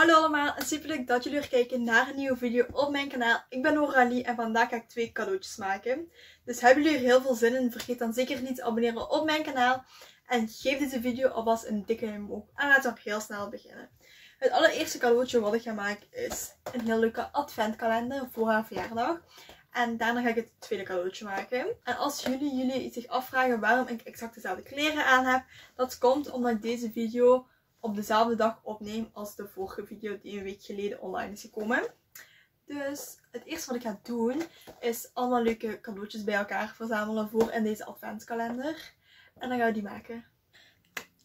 Hallo allemaal en super leuk dat jullie weer kijken naar een nieuwe video op mijn kanaal. Ik ben Noralie en vandaag ga ik twee cadeautjes maken. Dus hebben jullie er heel veel zin in, vergeet dan zeker niet te abonneren op mijn kanaal. En geef deze video alvast een dikke omhoog. En laten we heel snel beginnen. Het allereerste cadeautje wat ik ga maken is een heel leuke adventkalender voor haar verjaardag. En daarna ga ik het tweede cadeautje maken. En als jullie, jullie zich afvragen waarom ik exact dezelfde kleren aan heb, dat komt omdat ik deze video op dezelfde dag opneem als de vorige video die een week geleden online is gekomen. Dus het eerste wat ik ga doen is allemaal leuke cadeautjes bij elkaar verzamelen voor in deze adventskalender. En dan gaan we die maken.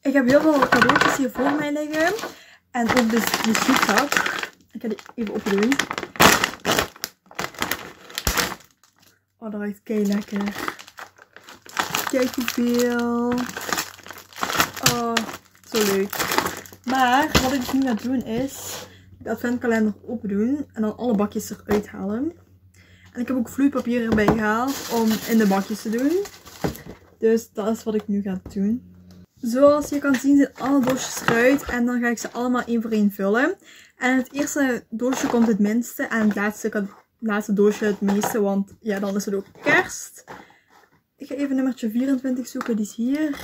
Ik heb heel veel cadeautjes hier voor mij liggen. En ook dus de schietpak. Ik ga die even open doen. Oh, dat ruikt kei lekker. Kijk hoeveel. Oh, zo leuk. Maar wat ik nu ga doen is de adventkalender open doen en dan alle bakjes eruit halen. En ik heb ook vloeipapier erbij gehaald om in de bakjes te doen. Dus dat is wat ik nu ga doen. Zoals je kan zien zitten alle doosjes eruit en dan ga ik ze allemaal één voor één vullen. En het eerste doosje komt het minste en het laatste, laatste doosje het meeste, want ja, dan is het ook kerst. Ik ga even nummertje 24 zoeken, die is hier.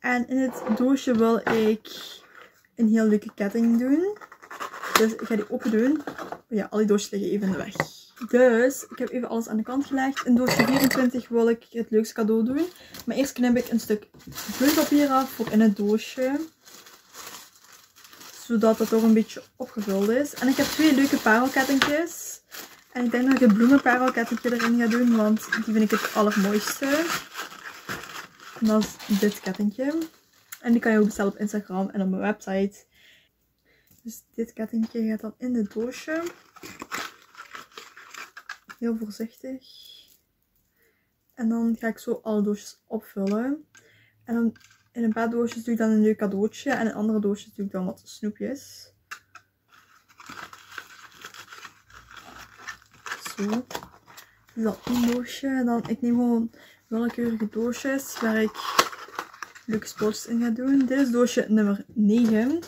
En in het doosje wil ik een heel leuke ketting doen. Dus ik ga die open doen. Ja, al die doosjes liggen even weg. Dus ik heb even alles aan de kant gelegd. In doosje 24 wil ik het leukste cadeau doen. Maar eerst knip ik een stuk vloeipapier af voor in het doosje. Zodat het toch een beetje opgevuld is. En ik heb twee leuke parelkettingjes. En ik denk dat ik het bloemenparelkettingje erin ga doen. Want die vind ik het allermooiste. En dat is dit kettingje. En die kan je ook bestellen op Instagram en op mijn website. Dus dit kettingje gaat dan in het doosje. Heel voorzichtig. En dan ga ik zo alle doosjes opvullen. En dan in een paar doosjes doe ik dan een leuk cadeautje. En in andere doosjes doe ik dan wat snoepjes. Zo. Dit is al één doosje. En dan, ik neem gewoon willekeurige doosjes waar ik leuke in ga doen. Dit is doosje nummer 9.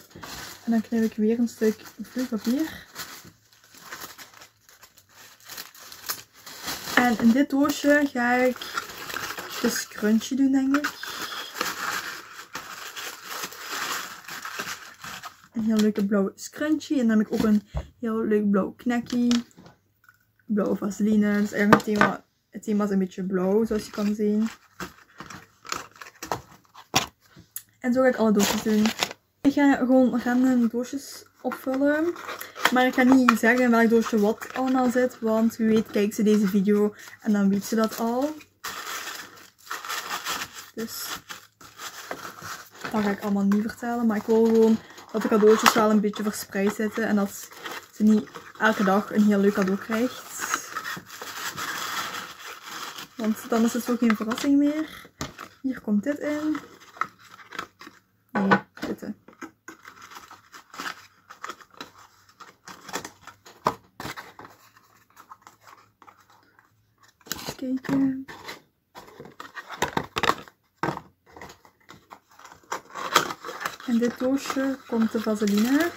En dan knip ik weer een stuk vloeipapier. En in dit doosje ga ik de scrunchie doen, denk ik. Een heel leuke blauwe scrunchie. En dan heb ik ook een heel leuk blauw knekkie. Blauwe vaseline. Dus het thema, het thema is een beetje blauw, zoals je kan zien. En zo ga ik alle doosjes doen. Ik ga gewoon random doosjes opvullen. Maar ik ga niet zeggen welk doosje wat allemaal zit. Want wie weet kijkt ze deze video en dan weet ze dat al. Dus dat ga ik allemaal niet vertellen. Maar ik wil gewoon dat de cadeautjes wel een beetje verspreid zitten. En dat ze niet elke dag een heel leuk cadeau krijgt. Want dan is het zo geen verrassing meer. Hier komt dit in. Zitten. Kijken. In dit doosje komt de vaseline.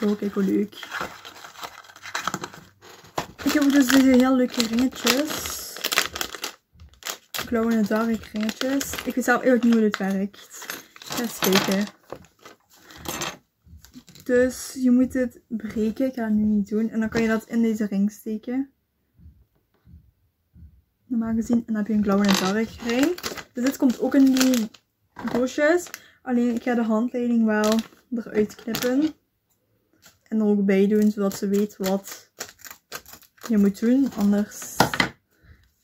Zo, kijk hoe leuk. Ik heb dus deze heel leuke ringetjes the dark ringetjes. Ik weet zelf eigenlijk niet hoe dit werkt. Ga kijken. Dus je moet het breken. Ik ga het nu niet doen. En dan kan je dat in deze ring steken. Normaal gezien. En dan heb je een glow the dark ring. Dus dit komt ook in die doosjes. Alleen ik ga de handleiding wel eruit knippen. En er ook bij doen. Zodat ze weet wat je moet doen. Anders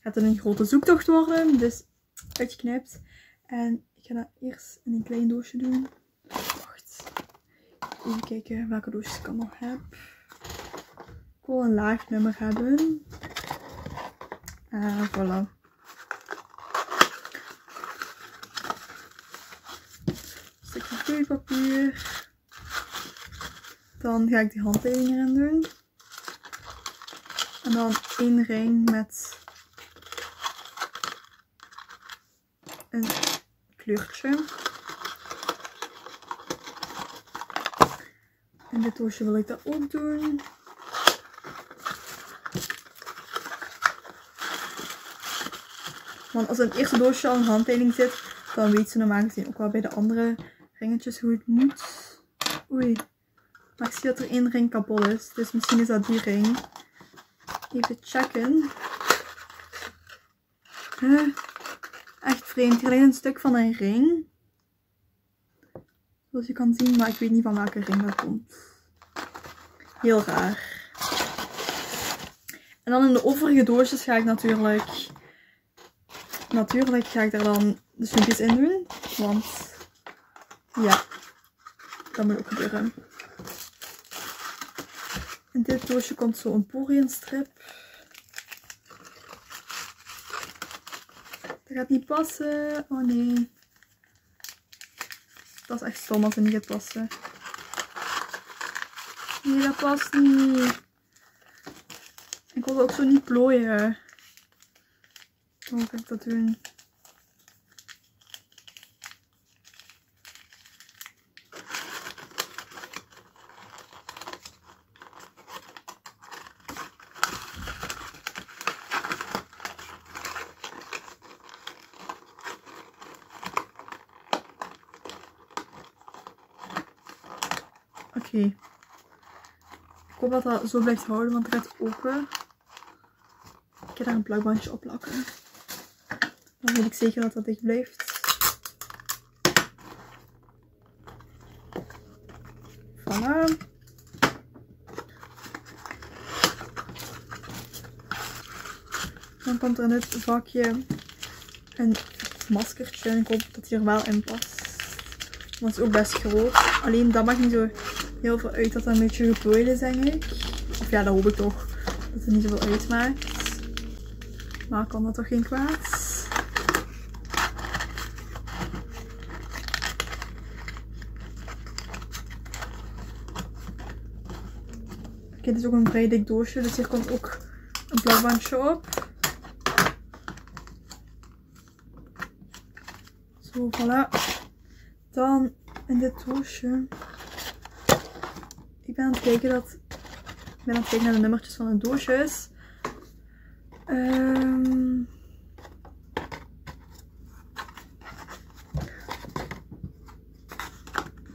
gaat het een grote zoektocht worden. Dus uitgeknipt. En ik ga dat eerst in een klein doosje doen. Wacht. Even kijken welke doosjes ik allemaal heb. Ik wil een laag nummer hebben. Ah, voilà. Een stukje vloeipapier. Dan ga ik die handleiding erin doen. En dan één ring met kleurtje. En dit doosje wil ik dat ook doen. Want als het eerste doosje al een handleiding zit, dan weet ze normaal gezien ook wel bij de andere ringetjes hoe het moet. Oei. Maar ik zie dat er één ring kapot is. Dus misschien is dat die ring. Even checken. Huh? Echt vreemd. Hier ligt een stuk van een ring. Zoals je kan zien, maar ik weet niet van welke ring dat komt. Heel raar. En dan in de overige doosjes ga ik natuurlijk... Natuurlijk ga ik daar dan de snoepjes in doen. Want ja, dat moet ook gebeuren. In dit doosje komt zo een poriënstrip. Dat gaat niet passen. Oh nee. Dat is echt stom als het niet gaat passen. Nee, dat past niet. Ik wil ook zo niet plooien. Hoe kan ik dat doen? Oké. Ik hoop dat dat zo blijft houden, want het gaat open. Ik ga daar een plakbandje op plakken. Dan weet ik zeker dat dat dicht blijft. Voilà. Dan komt er in dit vakje een maskertje. En ik hoop dat hij er wel in past. Want het is ook best groot. Alleen dat maakt niet zo heel veel uit dat een beetje geplooid is, denk ik. Of ja, dat hoop ik toch. Dat het niet zoveel uitmaakt. Maar kan dat toch geen kwaad? Dit is ook een vrij dik doosje. Dus hier komt ook een plakbandje op. Zo, voilà. Dan in dit doosje. Ik ben aan het kijken dat. Ik ben aan het kijken naar de nummertjes van de doosjes. Ehm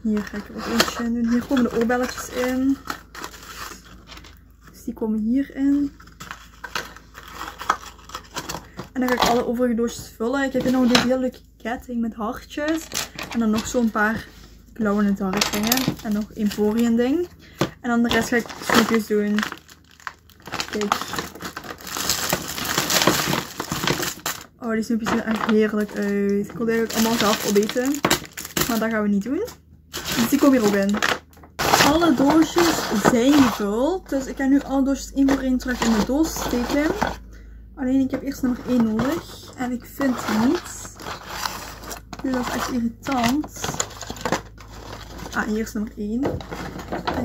Hier ga ik er ook eentje in doen. Hier komen de oorbelletjes in. Dus die komen hierin. En dan ga ik alle overige doosjes vullen. Ik heb hier nog deze hele leuke ketting met hartjes. En dan nog zo'n paar blauwe en dark dingen. En nog Emporium ding. En dan de rest ga ik snoepjes doen. Kijk. Oh, die snoepjes zien er echt heerlijk uit. Ik wil eigenlijk allemaal zelf opeten. Maar dat gaan we niet doen. Dus die komen hier ook in. Alle doosjes zijn gevuld. Dus ik ga nu alle doosjes één voor één terug in de doos steken. Alleen ik heb eerst nummer 1 nodig. En ik vind niet. Dus dat is echt irritant. Ah, hier is nummer 1. Dan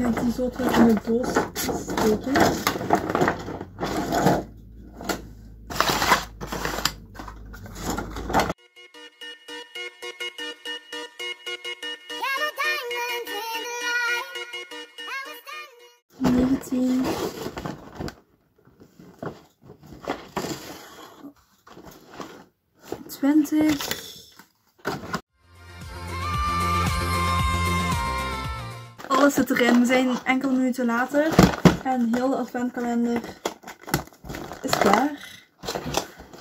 ga ik die zo terug in de doos steken. Twintig. Zit erin. We zijn enkele minuten later. En heel de adventkalender is klaar.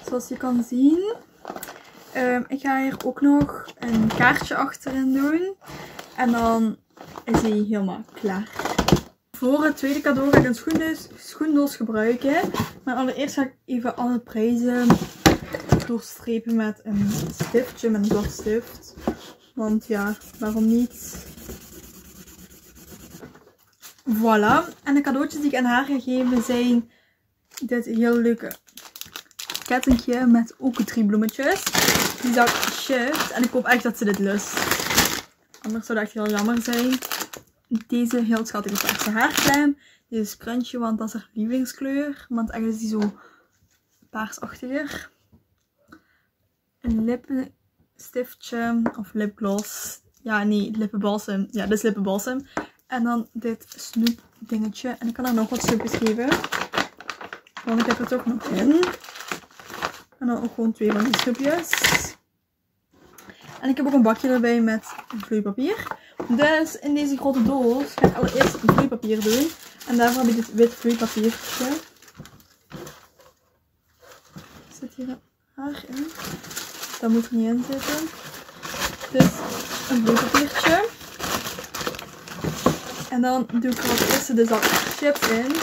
Zoals je kan zien. Ehm, ik ga hier ook nog een kaartje achterin doen. En dan is hij helemaal klaar. Voor het tweede cadeau ga ik een schoendoos, schoendoos gebruiken. Maar allereerst ga ik even alle prijzen doorstrepen met een stiftje, met een gladstift. Want ja, waarom niet? Voilà. En de cadeautjes die ik aan haar ga geven zijn dit heel leuke kettingje met ook drie bloemetjes. Die ik shift. En ik hoop echt dat ze dit lust. Anders zou dat echt heel jammer zijn. Deze heel schattige paarse haarklem. Deze scrunchie, want dat is haar lievelingskleur. Want eigenlijk is die zo paarsachtiger. Een lipstiftje of lipgloss. Ja, nee, lippenbalsem. Ja, dit is lippenbalsem. En dan dit snoep dingetje. En ik kan er nog wat snoepjes geven. Want ik heb er toch nog in. En dan ook gewoon twee van die snoepjes. En ik heb ook een bakje erbij met vloeipapier. Dus in deze grote doos ga ik allereerst vloeipapier doen. En daarvoor heb ik dit wit vloeipapiertje. Zit hier haar in? Dat moet er niet in zitten. Dus een vloeipapiertje. En dan doe ik er als eerste de zak chips in.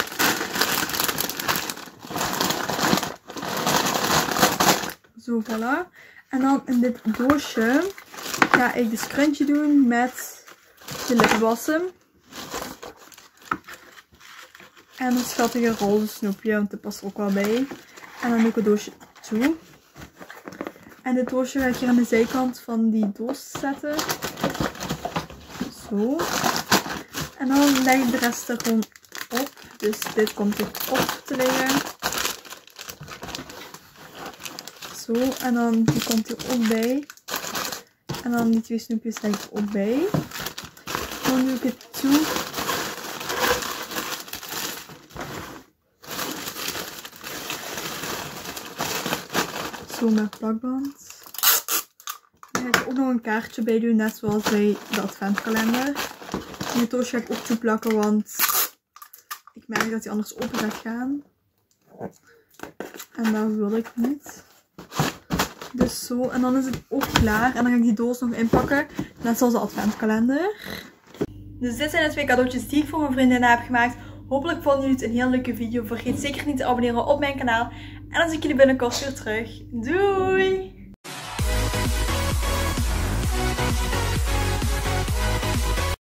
Zo, voilà. En dan in dit doosje ga ik de scrunchie doen met de lippenwassen. En een schattige roze snoepje, want dat past er ook wel bij. En dan doe ik het doosje toe. En dit doosje ga ik hier aan de zijkant van die doos zetten. Zo. En dan leg ik de rest er gewoon op. Dus dit komt er op te liggen. Zo. En dan die komt er ook bij. En dan die twee snoepjes leg ik ook bij. Dan doe ik het toe. Zo met plakband. Dan ga ik ook nog een kaartje bij doen, net zoals bij de adventkalender. Doosje ga ik ook toeplakken, want ik merk dat hij anders open gaat gaan. En dat wil ik niet. Dus zo. En dan is het ook klaar. En dan ga ik die doos nog inpakken. Net zoals de adventkalender. Dus dit zijn de twee cadeautjes die ik voor mijn vriendinnen heb gemaakt. Hopelijk vonden jullie het een heel leuke video. Vergeet zeker niet te abonneren op mijn kanaal. En dan zie ik jullie binnenkort weer terug. Doei!